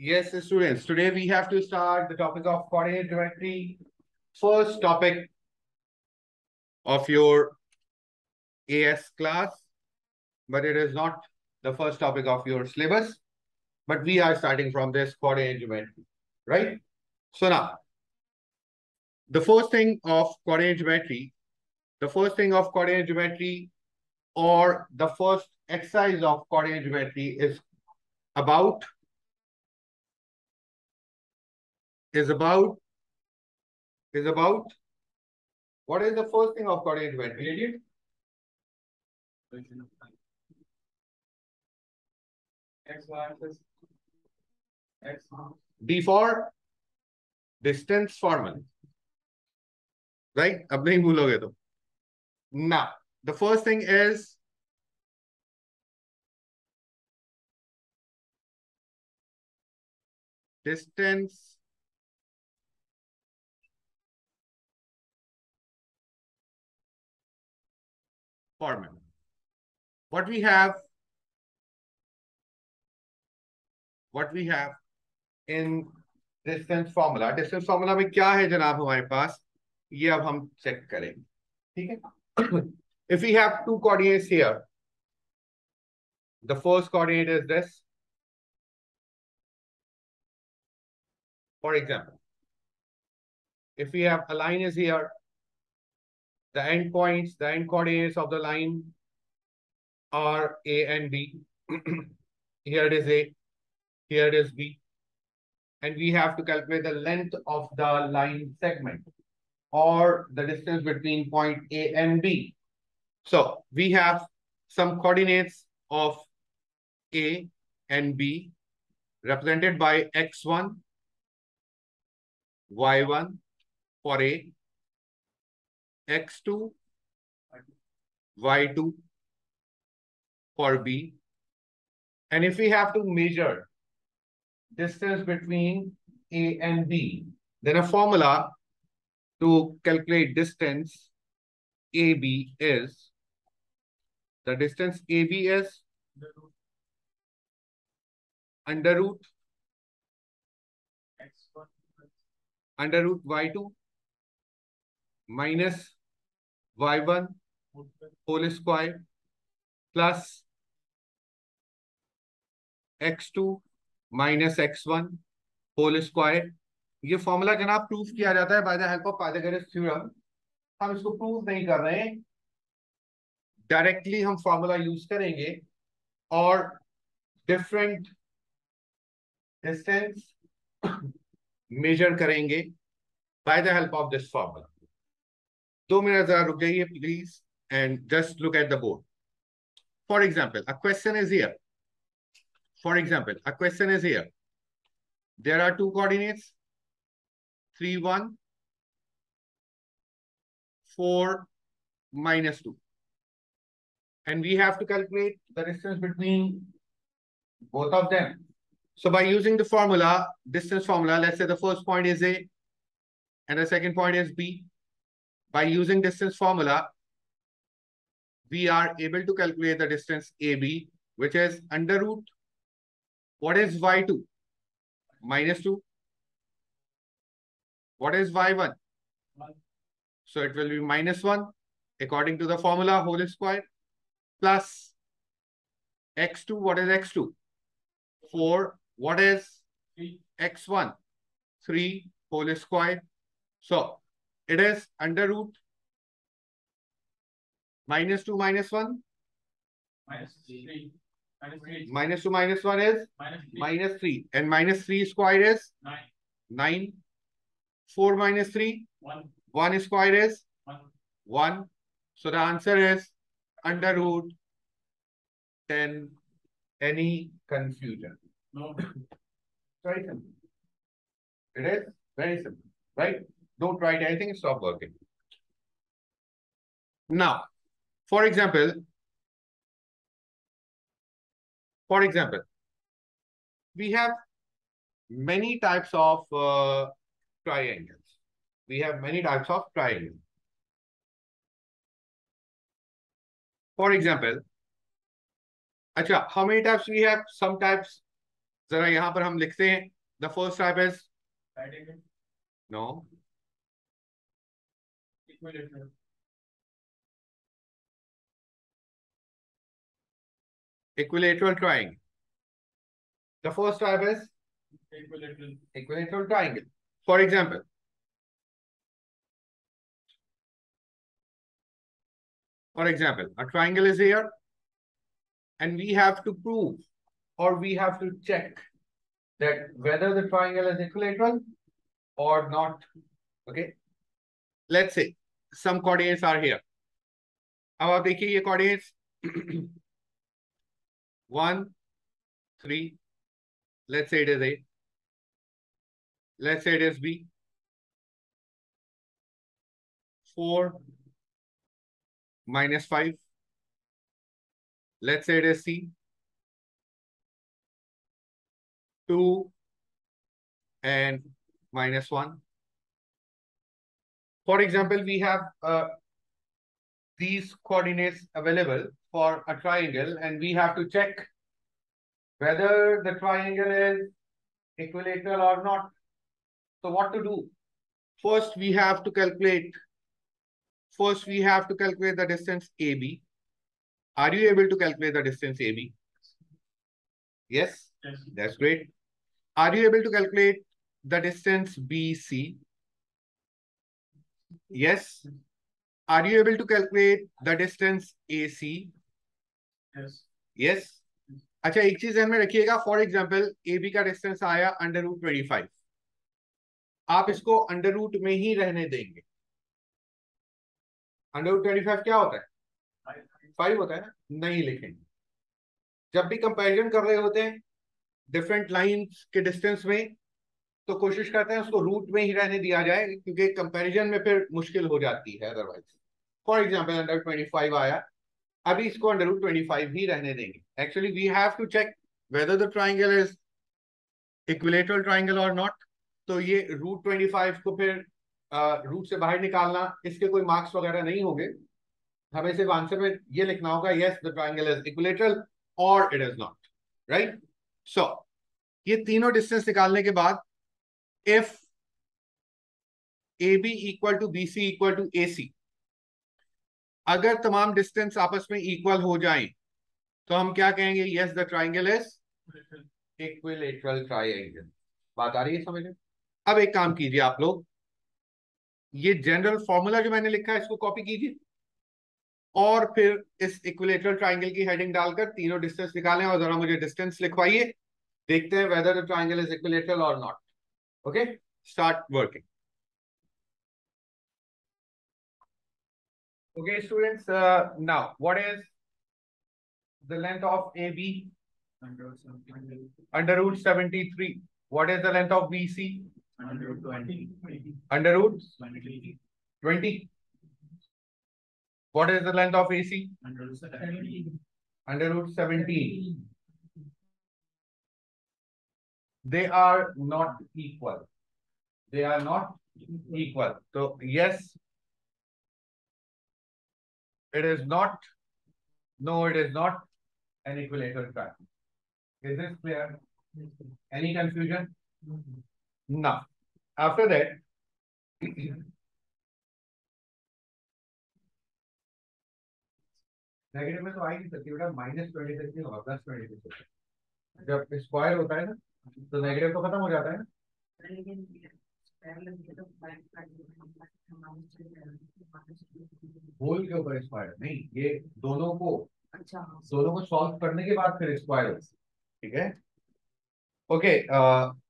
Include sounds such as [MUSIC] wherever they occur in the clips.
Yes, students. Today we have to start the topic of coordinate geometry. First topic of your AS class, but it is not the first topic of your syllabus. But we are starting from this coordinate geometry, right? So now, the first thing of coordinate geometry, the first thing of coordinate geometry or the first exercise of coordinate geometry is about is about is about what is the first thing of coordinate when gradient x y axis x d for distance formula. Right? ab nahi bhuloge to now the first thing is distance formula. What we have, what we have in distance formula. Distance formula में क्या है जनाब हमारे पास ये अब हम check करेंगे ठीक [CLEARS THROAT] है if we have two coordinates here the first coordinate is this for example if we have a line is here the endpoints, the end coordinates of the line are A and B. [CLEARS THROAT] here it is A, here it is B. And we have to calculate the length of the line segment or the distance between point A and B. So we have some coordinates of A and B represented by x1, y1 for A x2, y2 for B. And if we have to measure distance between A and B, then a formula to calculate distance AB is, the distance AB is under root X one minus under root y2 minus y1 whole square, plus x2 minus x1 whole square. ये formula जनाब proof किया जाता है by the help of Pythagoras theorem हम इसको proof नहीं कर रहे हैं। डायरेक्टली हम फॉर्मूला यूज़ करेंगे और डिफरेंट डिस्टेंस मेजर करेंगे by the help of this formula दो मिनट जरा रुक जाइए please and just look at the board for example a question is here for example a question is here there are two coordinates 3 1 4 minus 2 and we have to calculate the distance between both of them so by using the formula distance formula let's say the first point is a and the second point is b by using distance formula, we are able to calculate the distance AB, which is under root. What is Y2? Minus 2. What is Y1? So it will be minus 1 according to the formula whole square plus x2. What is x2? 4. What is x1? 3 whole square. So it is under root minus 2 minus 1. Minus 3. Minus 3. Minus 2 minus 1 is Minus 3. minus 3. And minus 3 square is 9. 9. 4 minus 3. 1. 1 square is 1. 1. So the answer is under root 10. Any confusion? No. Very simple. It is very simple, right? Don't write anything, stop working. Now, for example, for example, we have many types of uh, triangles. We have many types of triangles. For example, Acha, how many types we have? Some types जरा यहां पर हम लिखते हैं the first type is right equilateral, equilateral triangle. The first type is equilateral, equilateral triangle. For example, for example, a triangle is here and we have to prove or we have to check that whether the triangle is equilateral or not. Okay. Let's say some coordinates are here. अब आप देखिए ये coordinates [CLEARS THROAT] one, three, let's say it is A. Let's say it is B. Four minus five. Let's say it is C. Two and minus one. For example, we have uh, these coordinates available for a triangle and we have to check whether the triangle is equilateral or not. So what to do? First, we have to calculate. First, we have to calculate the distance AB. Are you able to calculate the distance AB? Yes, yes, that's great. Are you able to calculate the distance BC? Yes. Are you able to calculate the distance AC? yes, yes अच्छा एक चीज़ ध्यान में रखिएगा। For example A B का distance आया under root twenty five आप इसको अंडर रूट में ही रहने देंगे। अंडर रूट ट्वेंटी फाइव क्या होता है? फाइव होता है ना? नहीं लिखेंगे। जब भी कंपैरिजन कर रहे होते हैं डिफरेंट लाइंस के डिस्टेंस में तो कोशिश करते हैं उसको रूट में ही रहने दिया जाए, क्योंकि कंपैरिजन में फिर मुश्किल हो जाती है otherwise for example under twenty five आया। अभी इसको अंडर रूट ट्वेंटी फाइव ही रहने देंगे। Actually we have to check whether the triangle is equilateral triangle or not तो ये रूट ट्वेंटी फाइव को फिर रूट से बाहर निकालना, इसके कोई मार्क्स वगैरह नहीं होंगे। हमें सिर्फ़ आंसर में ये लिखना होगा yes the triangle is equilateral or it is not right so ये तीनों डिस्टेंस निकालने के बाद A B equal to B C equal to A C अगर तमाम डिस्टेंस आपस में इक्वल हो जाएँ तो हम क्या कहेंगे? Yes the triangle is equilateral, equilateral triangle बात आ रही है समझ में? अब एक काम कीजिए आप लोग। ये जनरल फॉर्मूला जो मैंने लिखा है इसको कॉपी कीजिए और फिर इस इक्विलेटरल ट्राइंगल की हेडिंग डालकर तीनों डिस्टेंस निकालें और जरा मुझे डिस्टेंस लिखवाइए। देखते हैं whether the triangle is equilateral और not Okay, start working. Okay, students, uh, now what is the length of AB? Under, root 73. What is the length of BC? Under root 20. Under root? 20. 20. What is the length of AC? Under root 17. Under root 17 They are not equal. They are not equal. So yes, it is not. No, it is not an equilateral triangle. Is this clear? Any confusion? Now, after that, [COUGHS] negative में तो आ ही नहीं सकती बेटा minus twenty six नहीं होगा plus twenty six जब square होता है ना तो नेगेटिव तो खत्म हो जाता है ना? होल के ऊपर स्क्वायर नहीं ये दोनों को अच्छा दोनों को सॉल्व करने के बाद फिर स्क्वायर ठीक है? ओके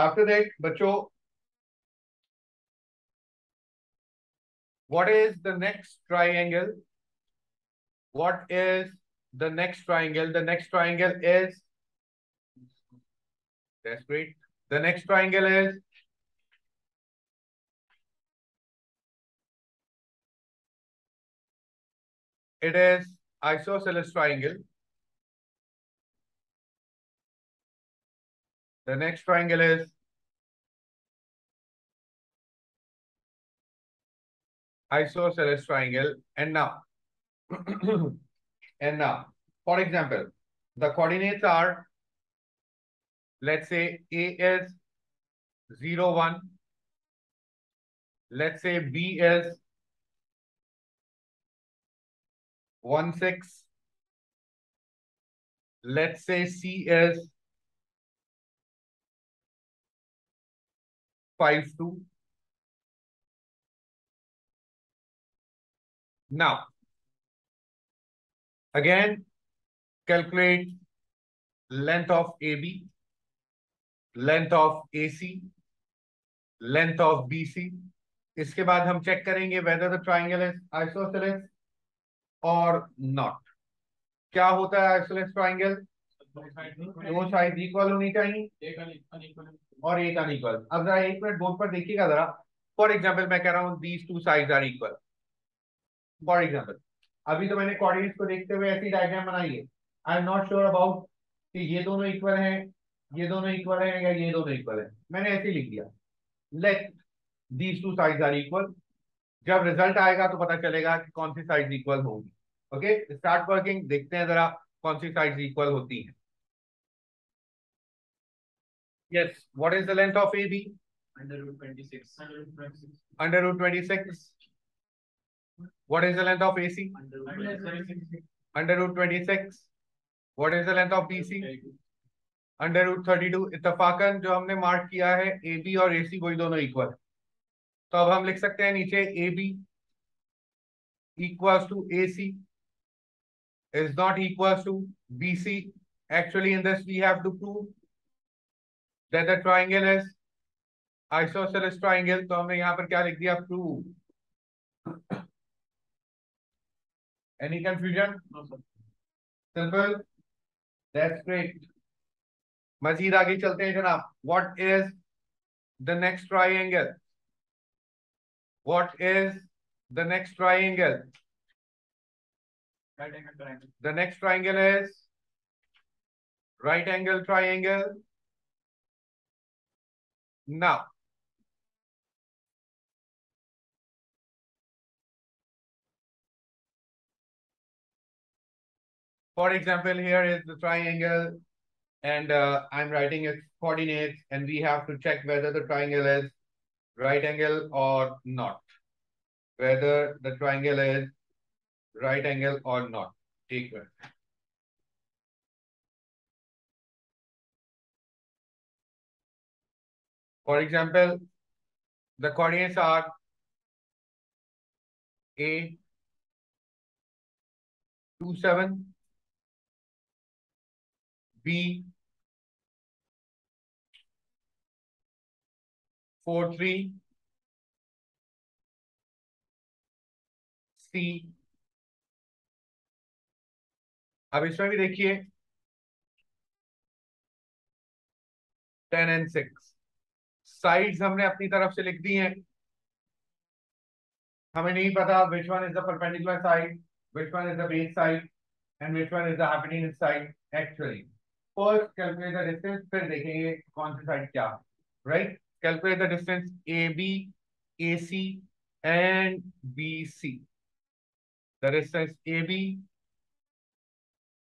आफ्टर दैट बच्चों what is the next triangle? What is the next triangle? The next triangle is that's great. The next triangle is? It is isosceles triangle. The next triangle is? Isosceles triangle. And now [CLEARS THROAT] and now for example the coordinates are let's say A is 0, 1. Let's say B is 1, 6. Let's say C is 5, 2. Now, again, calculate length of AB, length of AC, length of BC. इसके बाद हम check करेंगे whether the triangle is isosceles or not. क्या होता है isosceles triangle? दो side equal होनी चाहिए और एक अनइक्वल अब जरा एक मिनट बोर्ड पर देखिएगा जरा फॉर एग्ज़ाम्पल मैं कह रहा हूँ these two side are equal for example अभी तो मैंने कोऑर्डिनेट्स को देखते हुए ऐसी डायग्राम बनाई है I am not sure about कि ये दोनों इक्वल हैं ये दोनों इक्वल हैं या ये दोनों इक्वल हैं मैंने ऐसे लिख दिया let these two sides are equal जब रिज़ल्ट आएगा तो पता चलेगा कि कौन सी साइड इक्वल होंगी ओके स्टार्ट वर्किंग देखते हैं जरा कौन सी साइड इक्वल होती हैं Yes. What is the length of AB? Under root twenty-six. Under root twenty-six. Under root 26. What is the length of AC? Under root twenty-six. Under root 26. What is the length of BC? Under root thirty two इतफाकन जो हमने mark किया है A B और ए सी वही दोनों equal तो अब हम लिख सकते हैं नीचे A B equal to A C is not equal to B C actually in this we have to prove that the triangle is isosceles is triangle तो हमने यहाँ पर क्या लिख दिया? Prove any confusion simple that's great मजीद आगे चलते हैं जनाब. What is the next triangle? What is the next triangle? Right angle triangle. The next triangle is right angle triangle. Now, for example, here is the triangle and uh, I'm writing its coordinates and we have to check whether the triangle is right angle or not. Whether the triangle is right angle or not. Take it. For example, the coordinates are A two seven B four three C. अब इसमें भी देखिए, ten and six. Sides हमने अपनी तरफ़ से लिख दी है। हमें नहीं पता which one is the perpendicular side which one is दाइड and which one is thin side actually first calculator फिर देखेंगे कौन सी साइड क्या right right? Calculate the distance AB, AC, and BC. The distance AB,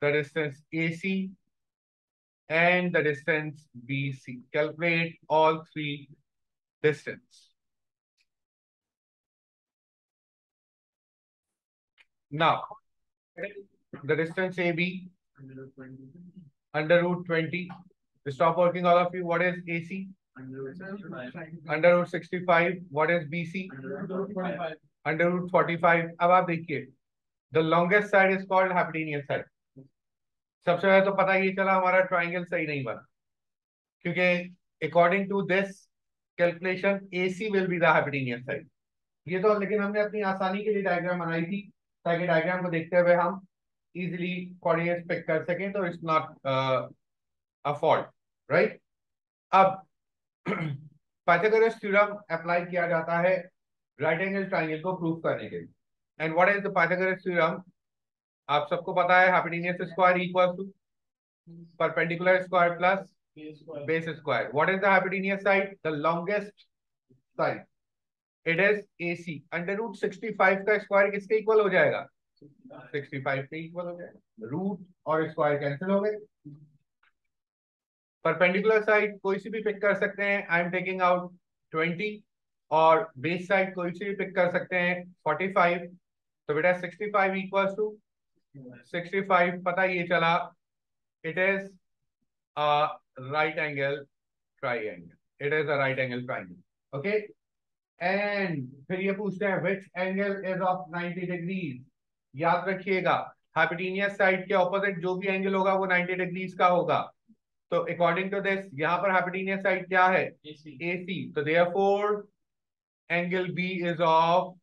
the distance AC, and the distance BC. Calculate all three distance. Now, the distance AB under root 20. Stop working all of you. What is AC? Under root 65. What is BC? Under root forty-five. Under root 45. अब आप देखिए the longest side is called hypotenuse side. सबसे पहले तो पता ये चला हमारा ट्राइंगल सही नहीं बना क्योंकि according to this calculation AC will be the side ये तो लेकिन हमने अपनी आसानी के लिए डायग्राम बनाई थी ताकि डायग्राम को देखते हुए हम इजिली कोऑर्डिनेट्स पिक कर सकें तो it's not a fault right अब पाइथागोरस थ्योरम अप्लाई किया जाता है राइट एंगल ट्राइंगल को प्रूव करने के लिए। And what is the Pythagoras theorem आप सबको पता है hypotenuse square equal to perpendicular square plus base square what is the hypotenuse side the longest side it is AC under root 65 का square किसके इक्वल हो जाएगा? 65 के इक्वल हो जाएगा। रूट और स्क्वायर कैंसिल हो गए। परपेंडिकुलर साइड कोई सी भी पिक कर सकते हैं। I am taking out twenty और बेस साइड कोई सी भी पिक कर सकते हैं। फोर्टी फाइव तो बेटा sixty five equal to sixty five पता ये चला। It is right angle triangle it is a right angle triangle okay and फिर ये पूछते हैं which angle is of 90 degrees याद रखिएगा हाइपोटेनियस साइड के ऑपोजिट जो भी एंगल होगा, वो 90 डिग्रीज का होगा। तो अकॉर्डिंग टू दिस यहाँ पर हाइपोटेनियस साइड क्या है? ए सी तो therefore angle B is of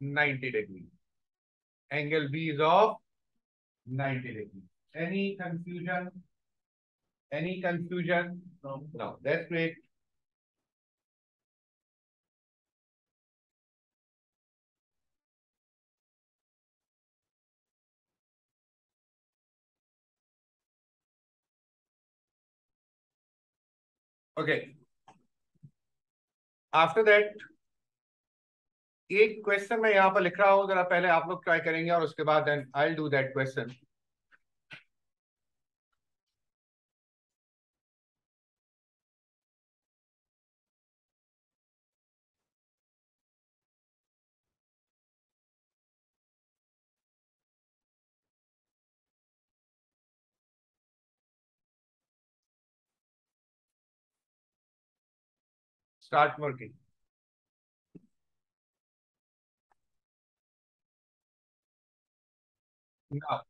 90 degree angle B is of 90 degree any confusion any confusion no that's great okay. After that एक क्वेश्चन मैं यहाँ पर लिख रहा हूँ, जरा पहले आप लोग ट्राई करेंगे और उसके बाद I do that question start working. Now,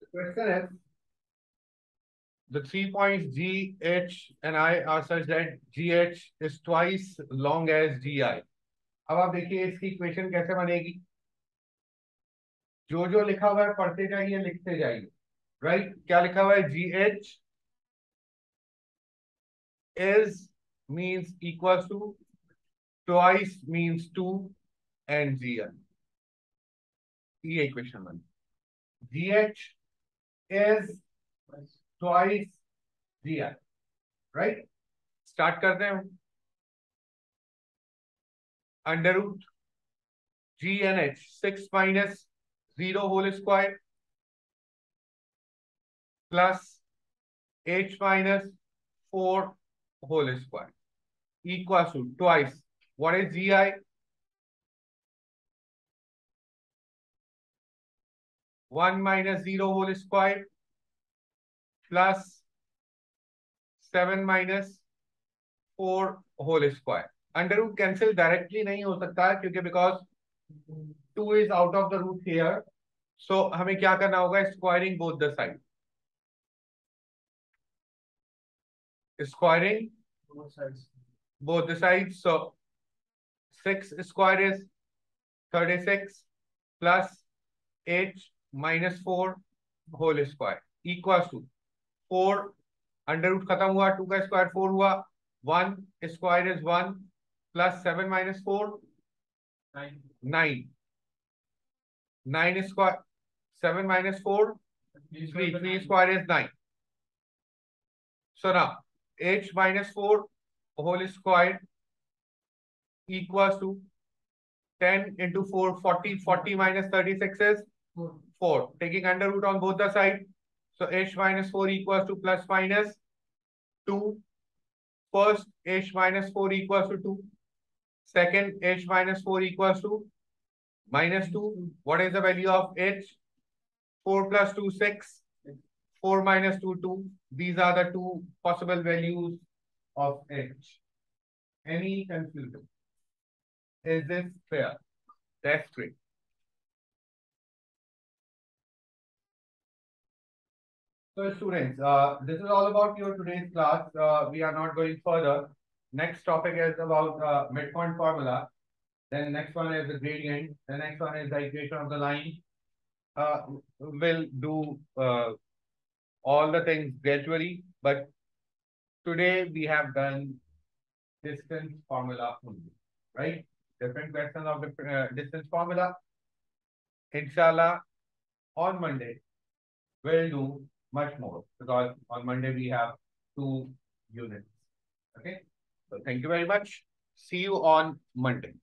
the question is, the three points G, H and I are such that GH is twice long as GI. अब आप देखिए इसकी इक्वेशन कैसे बनेगी जो जो लिखा हुआ है पढ़ते जाइए लिखते जाइए राइट right? क्या लिखा हुआ है G H is means equals to twice means 2 and gl ये equation one gh is twice gl right? Start करते हैं under root G N H six minus zero whole square plus H minus four whole square equals to twice. What is GI? One minus zero whole square plus seven minus four whole square under root cancel directly नहीं हो सकता क्योंकि because two is out of the root here so हमें क्या करना होगा squaring both the side squaring both sides. Both the sides so 6 square is 36 plus 8 minus 4 whole square equals to 4 under root खत्म हुआ टू का square four हुआ one square is one plus seven minus four nine nine square seven minus four three three square is nine so now h minus 4 whole square equals to 10 into 4 40 40 minus 36 is Four. taking under root on both the side so h minus 4 equals to plus minus 2 first h minus 4 equals to 2 second h minus 4 equals to minus 2 what is the value of h? 4 plus 2 6 4 minus 2 2 these are the two possible values of h any confusion is this fair that's great So students, uh, this is all about your today's class. Uh, we are not going further. Next topic is about uh, midpoint formula. Then next one is the gradient. The next one is the equation of the line. Uh, we'll do uh, all the things gradually, but today we have done distance formula only, right? Different questions of the uh, distance formula. Inshallah, on Monday, we'll do much more because on Monday we have two units. Okay, so thank you very much. See you on Monday.